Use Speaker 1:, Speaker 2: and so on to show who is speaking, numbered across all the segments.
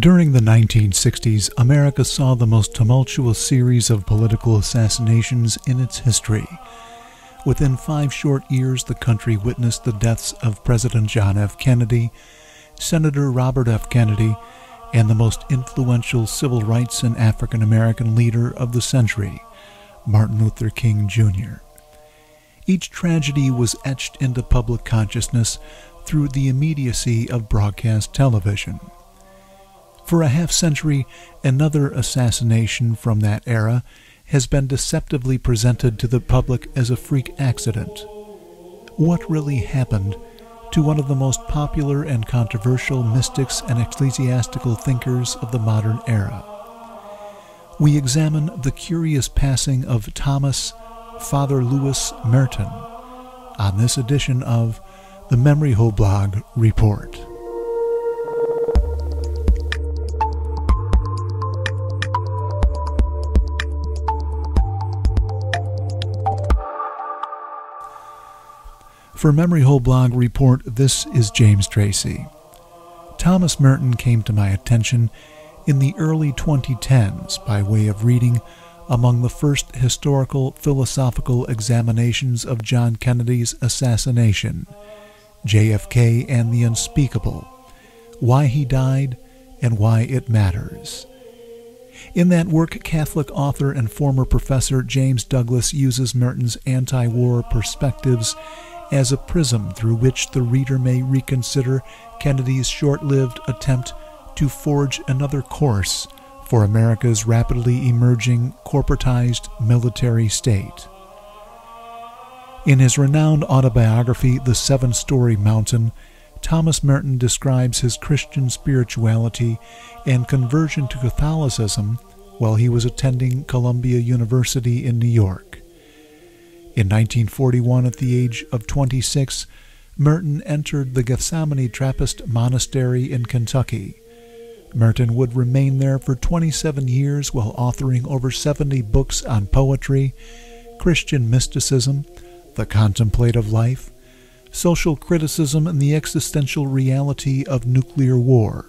Speaker 1: During the 1960s, America saw the most tumultuous series of political assassinations in its history. Within five short years, the country witnessed the deaths of President John F. Kennedy, Senator Robert F. Kennedy, and the most influential civil rights and African American leader of the century, Martin Luther King Jr. Each tragedy was etched into public consciousness through the immediacy of broadcast television. For a half century, another assassination from that era has been deceptively presented to the public as a freak accident. What really happened to one of the most popular and controversial mystics and ecclesiastical thinkers of the modern era? We examine the curious passing of Thomas Father Louis Merton on this edition of the Memory Hole Blog Report. For Memory Hole Blog Report, this is James Tracy. Thomas Merton came to my attention in the early 2010s by way of reading among the first historical philosophical examinations of John Kennedy's assassination, JFK and the Unspeakable, Why He Died and Why It Matters. In that work, Catholic author and former professor James Douglas uses Merton's anti war perspectives as a prism through which the reader may reconsider Kennedy's short lived attempt to forge another course for America's rapidly emerging corporatized military state. In his renowned autobiography, The Seven Storey Mountain, Thomas Merton describes his Christian spirituality and conversion to Catholicism while he was attending Columbia University in New York. In 1941, at the age of 26, Merton entered the Gethsemani Trappist Monastery in Kentucky. Merton would remain there for 27 years while authoring over 70 books on poetry, Christian mysticism, the contemplative life, social criticism, and the existential reality of nuclear war.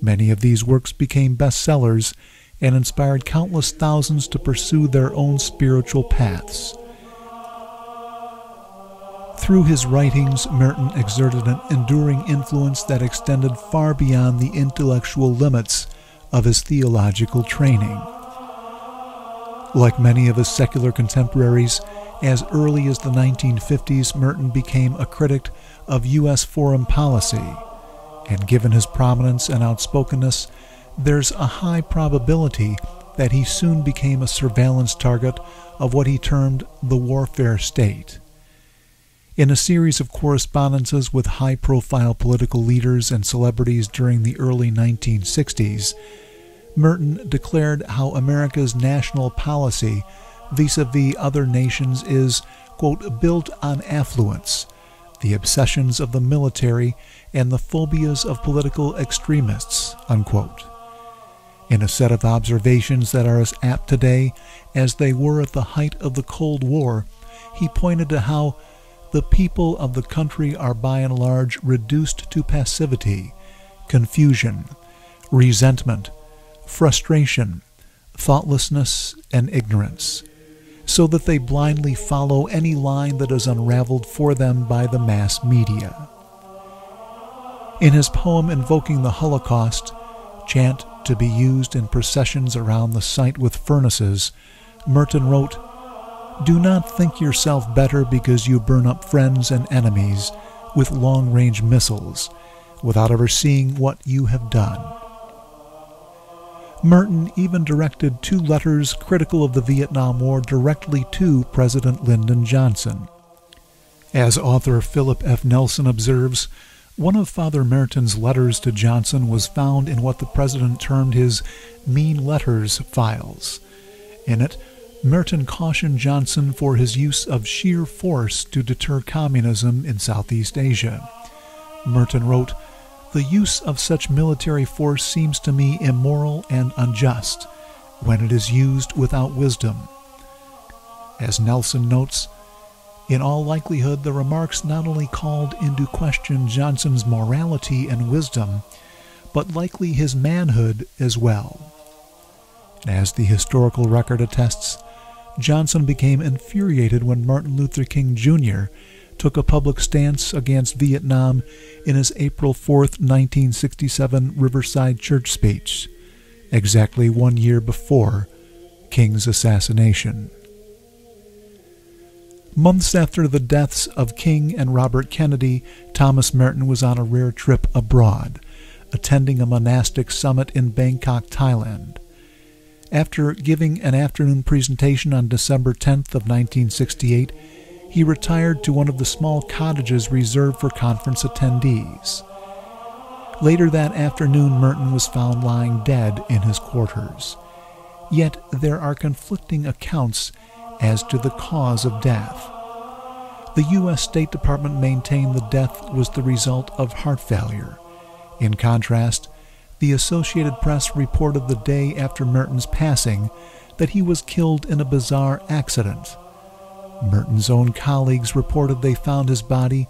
Speaker 1: Many of these works became bestsellers and inspired countless thousands to pursue their own spiritual paths. Through his writings, Merton exerted an enduring influence that extended far beyond the intellectual limits of his theological training. Like many of his secular contemporaries, as early as the 1950s, Merton became a critic of U.S. foreign policy, and given his prominence and outspokenness, there's a high probability that he soon became a surveillance target of what he termed the warfare state. In a series of correspondences with high profile political leaders and celebrities during the early 1960s, Merton declared how America's national policy vis a vis other nations is, quote, built on affluence, the obsessions of the military, and the phobias of political extremists, unquote. In a set of observations that are as apt today as they were at the height of the Cold War, he pointed to how the people of the country are by and large reduced to passivity, confusion, resentment, frustration, thoughtlessness, and ignorance, so that they blindly follow any line that is unraveled for them by the mass media. In his poem invoking the Holocaust, chant to be used in processions around the site with furnaces, Merton wrote, do not think yourself better because you burn up friends and enemies with long range missiles without ever seeing what you have done. Merton even directed two letters critical of the Vietnam War directly to President Lyndon Johnson. As author Philip F. Nelson observes, one of Father Merton's letters to Johnson was found in what the president termed his mean letters files. In it, Merton cautioned Johnson for his use of sheer force to deter communism in Southeast Asia. Merton wrote, The use of such military force seems to me immoral and unjust when it is used without wisdom. As Nelson notes, in all likelihood, the remarks not only called into question Johnson's morality and wisdom, but likely his manhood as well. As the historical record attests, Johnson became infuriated when Martin Luther King Jr. took a public stance against Vietnam in his April 4, 1967 Riverside Church speech, exactly one year before King's assassination. Months after the deaths of King and Robert Kennedy, Thomas Merton was on a rare trip abroad, attending a monastic summit in Bangkok, Thailand. After giving an afternoon presentation on December 10th of 1968, he retired to one of the small cottages reserved for conference attendees. Later that afternoon, Merton was found lying dead in his quarters. Yet there are conflicting accounts as to the cause of death. The U.S. State Department maintained the death was the result of heart failure. In contrast, the Associated Press reported the day after Merton's passing that he was killed in a bizarre accident. Merton's own colleagues reported they found his body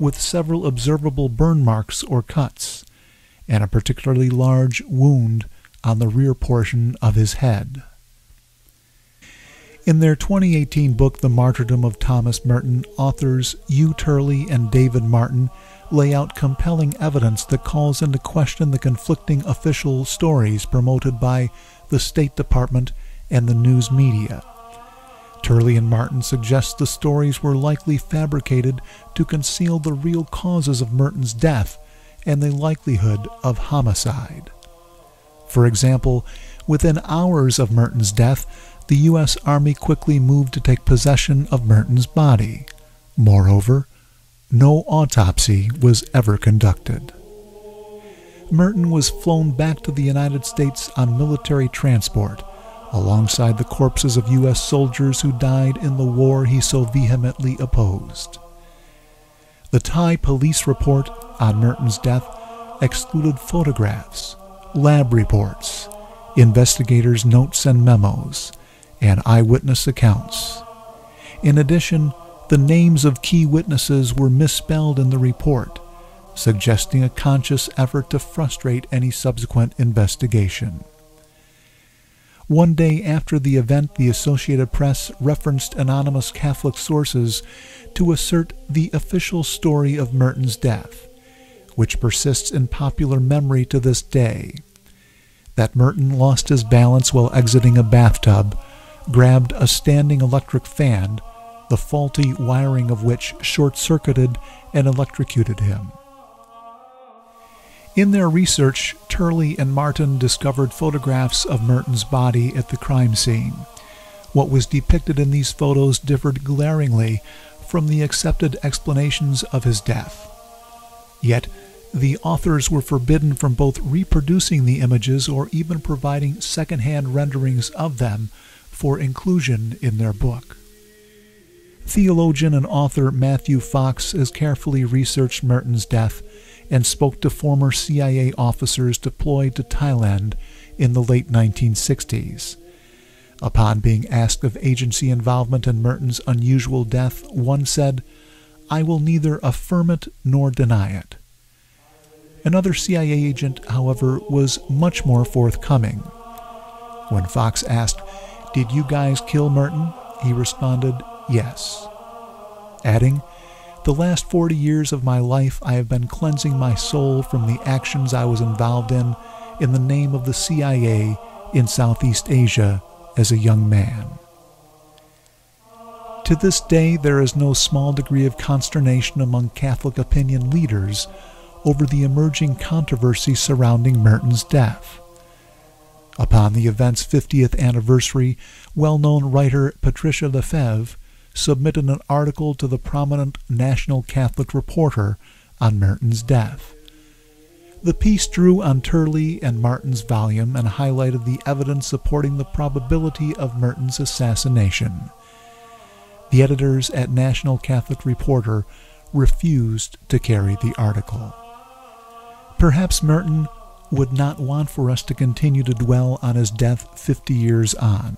Speaker 1: with several observable burn marks or cuts, and a particularly large wound on the rear portion of his head. In their 2018 book, The Martyrdom of Thomas Merton, authors Hugh Turley and David Martin lay out compelling evidence that calls into question the conflicting official stories promoted by the State Department and the news media. Turley and Martin suggest the stories were likely fabricated to conceal the real causes of Merton's death and the likelihood of homicide. For example, within hours of Merton's death, the U.S. Army quickly moved to take possession of Merton's body. Moreover, no autopsy was ever conducted. Merton was flown back to the United States on military transport, alongside the corpses of U.S. soldiers who died in the war he so vehemently opposed. The Thai police report on Merton's death excluded photographs, lab reports, investigators' notes and memos, and eyewitness accounts. In addition, the names of key witnesses were misspelled in the report, suggesting a conscious effort to frustrate any subsequent investigation. One day after the event, the Associated Press referenced anonymous Catholic sources to assert the official story of Merton's death which persists in popular memory to this day. That Merton lost his balance while exiting a bathtub, grabbed a standing electric fan, the faulty wiring of which short circuited and electrocuted him. In their research, Turley and Martin discovered photographs of Merton's body at the crime scene. What was depicted in these photos differed glaringly from the accepted explanations of his death. Yet, the authors were forbidden from both reproducing the images or even providing second-hand renderings of them for inclusion in their book. Theologian and author Matthew Fox has carefully researched Merton's death and spoke to former CIA officers deployed to Thailand in the late 1960s. Upon being asked of agency involvement in Merton's unusual death, one said, I will neither affirm it nor deny it. Another CIA agent, however, was much more forthcoming. When Fox asked, Did you guys kill Merton? he responded, Yes. Adding, The last 40 years of my life I have been cleansing my soul from the actions I was involved in in the name of the CIA in Southeast Asia as a young man. To this day, there is no small degree of consternation among Catholic opinion leaders over the emerging controversy surrounding Merton's death. Upon the event's 50th anniversary, well-known writer Patricia Lefevere submitted an article to the prominent National Catholic Reporter on Merton's death. The piece drew on Turley and Martin's volume and highlighted the evidence supporting the probability of Merton's assassination. The editors at National Catholic Reporter refused to carry the article. Perhaps Merton would not want for us to continue to dwell on his death 50 years on.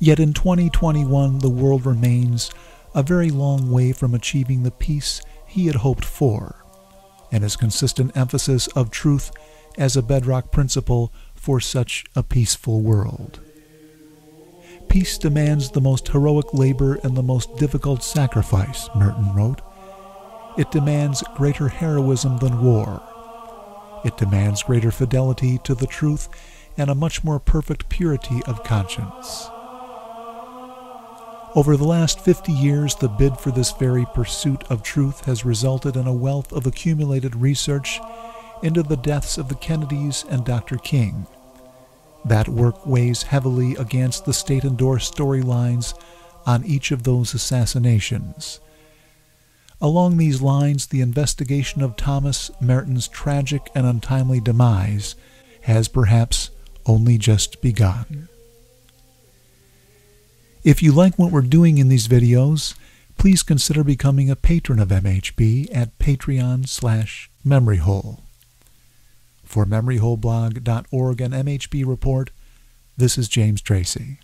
Speaker 1: Yet in 2021, the world remains a very long way from achieving the peace he had hoped for, and his consistent emphasis of truth as a bedrock principle for such a peaceful world. Peace demands the most heroic labor and the most difficult sacrifice, Merton wrote. It demands greater heroism than war. It demands greater fidelity to the truth and a much more perfect purity of conscience. Over the last 50 years, the bid for this very pursuit of truth has resulted in a wealth of accumulated research into the deaths of the Kennedys and Dr. King. That work weighs heavily against the state endorsed storylines on each of those assassinations. Along these lines, the investigation of Thomas Merton's tragic and untimely demise has perhaps only just begun. If you like what we're doing in these videos, please consider becoming a patron of MHB at patreon slash memoryhole. For memoryholeblog.org and MHB Report, this is James Tracy.